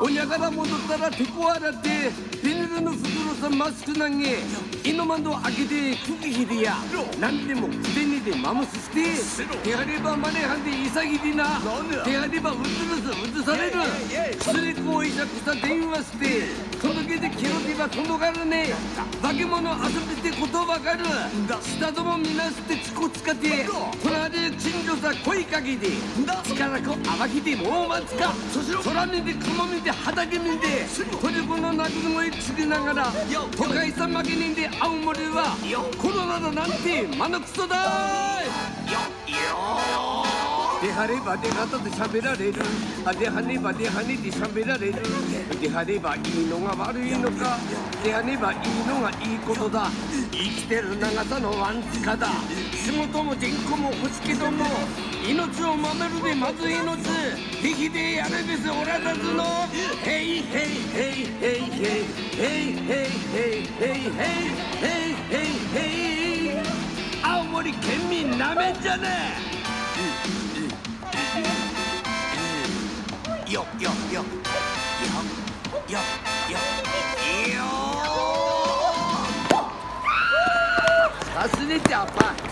おにゃから戻ったら手こ洗ってビニールの袋さマスク投げ胃の窓開けて釘ひでや。何でも筆にでマムスして手張ればマネハンで潔でな。手張ればうつるすうつされる。薬子医者草電話してけてキロディバ届かるね。化け物遊びてことわかる。下どもみなしてチコつかて。隣で近所さ声かけて力こ暴きでもう待つか。空見て雲見て畑見て鳥子の鳴き声つけながら。都会さ負けねんで青森は。コロナだなんて間のクソだ出張れば出方で喋られる。あ出はねば出はねで喋られる。出張ればいいのが悪いのか。出はねばいいのがいいことだ。生きてる長さのワンツカだ。仕事も人口も欲しけども。命を守るでまず命。力でやれですおらたずの。ヘイヘイヘイヘイヘイヘイヘイヘイヘイヘイヘイヘイ。青森県民なめんじゃねえ。有有有有有有有，他你假扮。